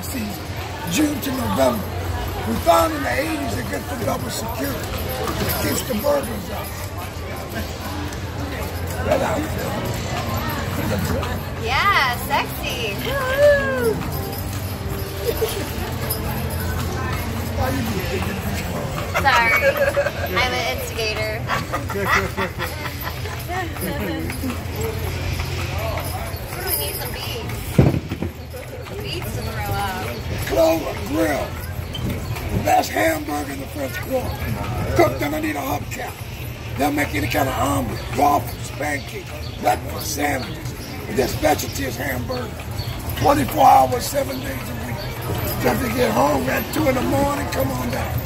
the season, June to November. We found in the 80s they're good for double security. It keeps the burglars out. How you? Yeah, sexy. Sorry, I'm an instigator. we need some beats. Beats to throw up. Clover Grill. The best hamburger in the French Quarter. Cooked underneath a hubcap. They'll make any kind of omelet, waffles, pancakes, breakfast, sandwiches. And their specialty is hamburger. 24 hours, seven days a week. Just to get home at 2 in the morning, come on down.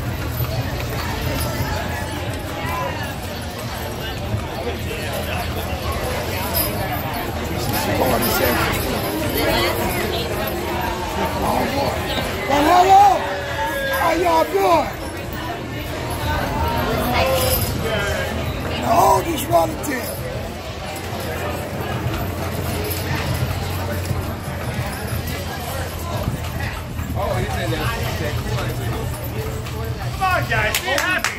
Boy. Well, hello. How y'all doing? The oldest relative. Come on, guys, be happy.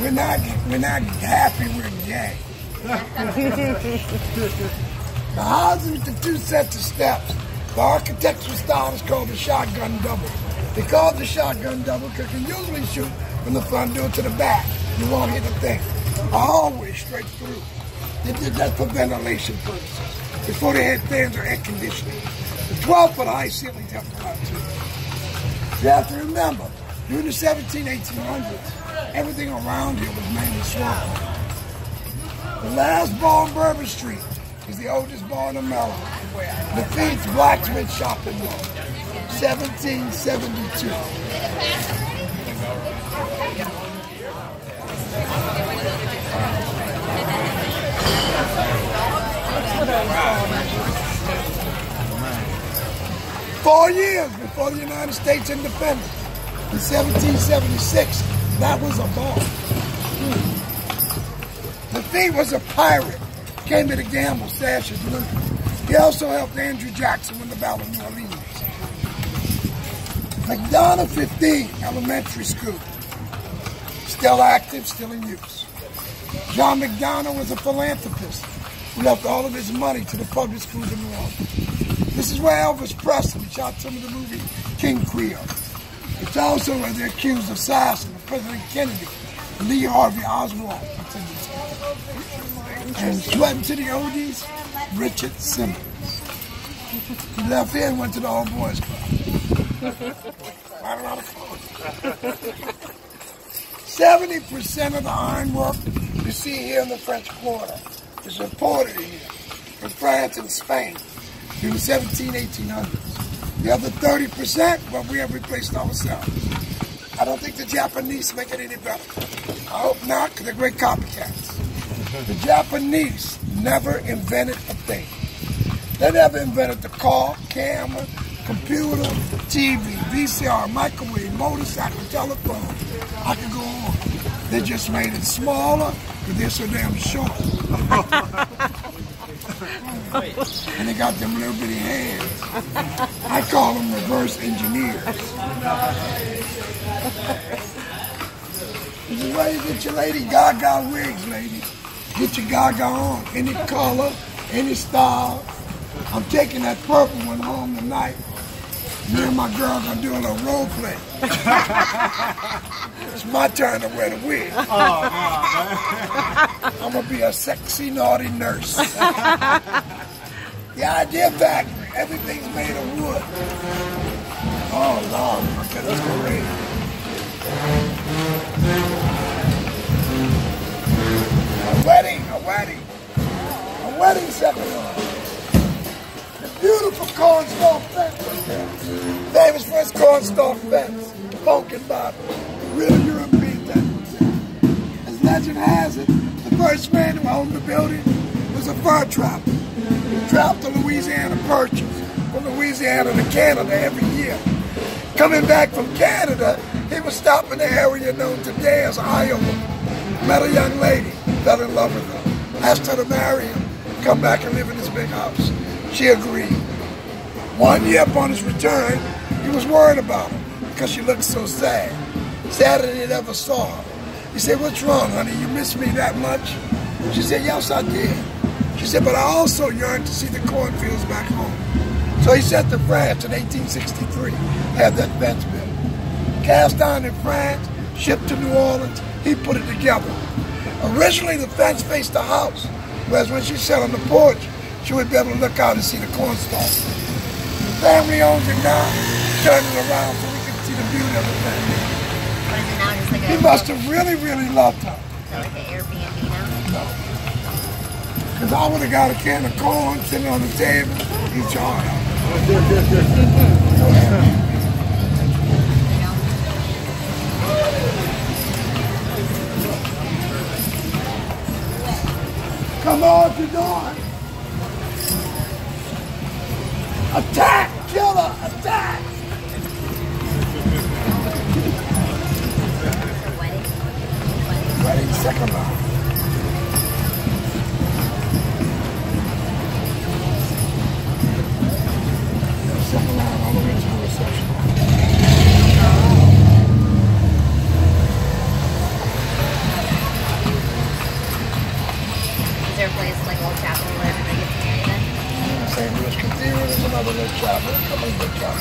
We're not we're not happy we're gay. the house with the two sets of steps. The architectural style is called the shotgun double. They call the shotgun double because you usually shoot from the front door to the back. You won't hit a thing. Always straight through. They did that for ventilation purposes. Before they had fans or air conditioning. The 12 foot high ceilings help a lot too. You have to remember, during the 17, 1800s, everything around here was mainly swamp. The last bar on Bourbon Street is the oldest bar in America. The Feet's Blacksmith Shopping Mall, 1772. Four years before the United States independence, in 1776, that was a bar. Lafitte was a pirate, came to the gamble, stashes, loot. He also helped Andrew Jackson win the Battle of New Orleans. McDonough 15 Elementary School, still active, still in use. John McDonough was a philanthropist who left all of his money to the public schools in New Orleans. This is where Elvis Presley shot some of the movie King Creole. It's also where they're accused of assassin President Kennedy, Lee Harvey Oswald. And sweating to the oldies, Richard Simmons. He left here and went to the All Boys Club. right around the corner. 70% of the ironwork you see here in the French Quarter is imported here from France and Spain during the 17, 1800s. The other 30%, well, we have replaced ourselves. I don't think the Japanese make it any better. I hope not, because they're great copycats. The Japanese never invented a thing. They never invented the car, camera, computer, TV, VCR, microwave, motorcycle, telephone. I could go on. They just made it smaller because they're so damn short. and they got them little bitty hands. I call them reverse engineers. This is where you get your Lady Gaga wigs, ladies. Get your Gaga on. Any color, any style. I'm taking that purple one home tonight. Me and my girl gonna do a little role play. it's my turn to wear the wig. Oh, I'm gonna be a sexy, naughty nurse. the idea factory, everything's made of wood. Oh Lord, okay, let's go ready. A wedding, a wedding, a wedding ceremony. The beautiful cornstalk fence. Famous for its cornstalk fence. Pumpkin bottom. Real European type. As legend has it, the first man who owned the building was a fur trapper. Trapped the Louisiana purchase from Louisiana to Canada every year. Coming back from Canada, he would stop in the area known today as Iowa. Met a young lady, fell in love with her, asked her to marry him, come back and live in his big house. She agreed. One year upon his return, he was worried about her because she looked so sad. Sadder than he ever saw her. He said, what's wrong, honey? You miss me that much? She said, yes, I did. She said, but I also yearned to see the cornfields back home. So he sent to France in 1863, had that fence built. Cast iron in France, shipped to New Orleans, he put it together. Originally, the fence faced the house, whereas when she sat on the porch, she would be able to look out and see the corn stalks. The family owns it now, turn it around so we can see the beauty of the family. What is it now? Just like He must have really, really loved her. so like an Airbnb. Because I would have got a can of corn sitting on the table, your out. Come on, dawn. Attack! Killer! Attack! Couple of little.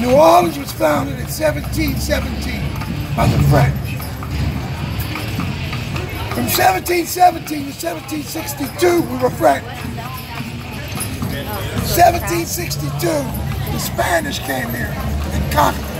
New Orleans was founded in 1717 by the French. From 1717 to 1762, we were French. 1762, the Spanish came here and conquered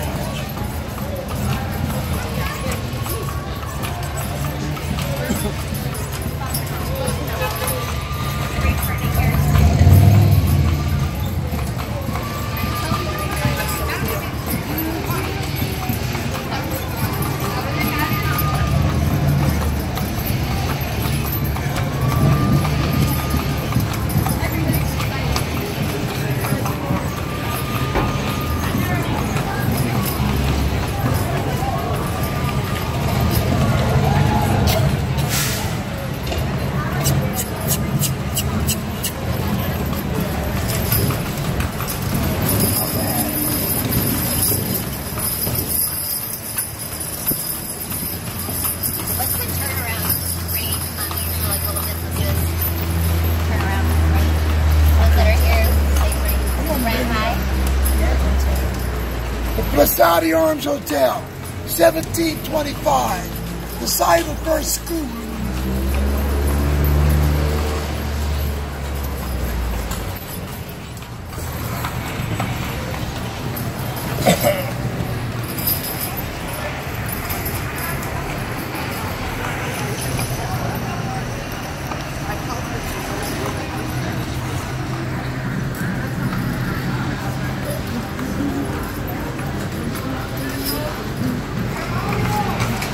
Place d'Armes Hotel, 1725, the site of the first school.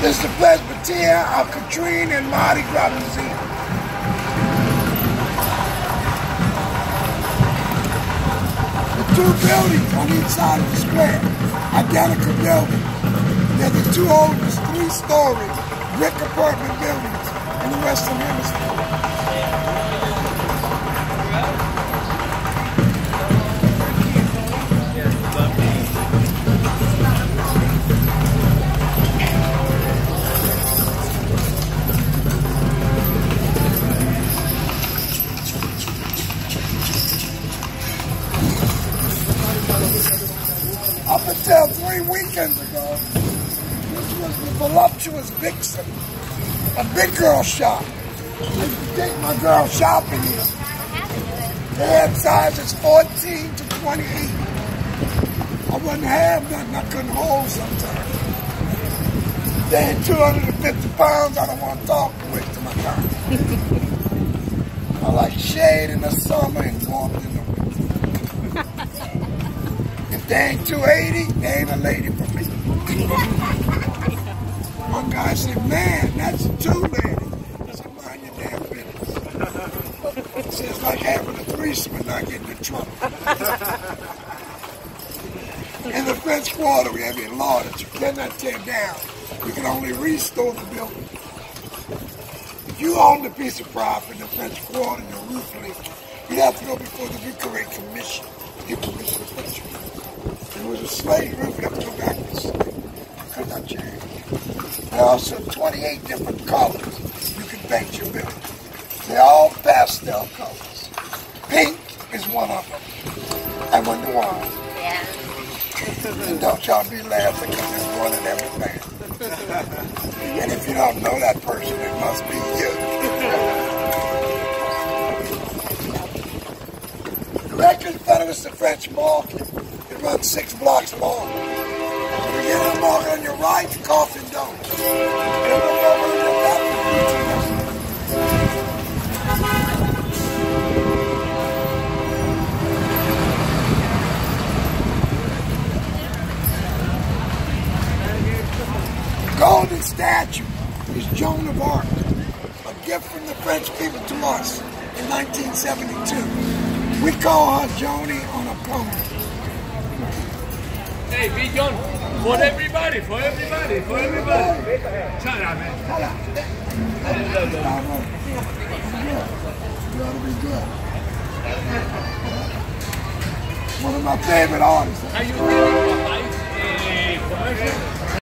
This is the Presbyterian of Katrina and Mardi Gras Museum. The two buildings on each side of the square, identical buildings. They're the two oldest three-story brick apartment buildings in the Western Hemisphere. Three weekends ago, this was the voluptuous Vixen, a big girl shop. I used to take my girl shopping here. They had sizes 14 to 28. I wouldn't have nothing I couldn't hold sometimes. They had 250 pounds, I don't want to talk quick to my time. I like shade in the summer and warmth in the. Ain't 280, they ain't a lady for me. One guy said, man, that's two lady. I said, mind your damn business. He said, like having a threesome and not getting in trouble. In the French Quarter, we have a law that you cannot tear down. You can only restore the building. If you own the piece of property in the French Quarter and roof leaked, you'd have to go before the Vieux Carré Commission get permission to fix it. It was a slate roof that would go back to slate. Could not change. There are also 28 different colors you can paint your building. They're all pastel colors. Pink is one of them. I wonder why. Yeah. And don't y'all be laughing because there's one in every man. and if you don't know that person, it must be you. Directly in front of us, the French market. Runs six blocks long. We get on the on your right, the coffin left, golden statue is Joan of Arc, a gift from the French people to us in 1972. We call her Joni on a pony. Hey, be John. For everybody, for everybody, for everybody. Shut up, man. Shut up. You Gotta be good. One of my favorite artists. Are you ready for? Hey.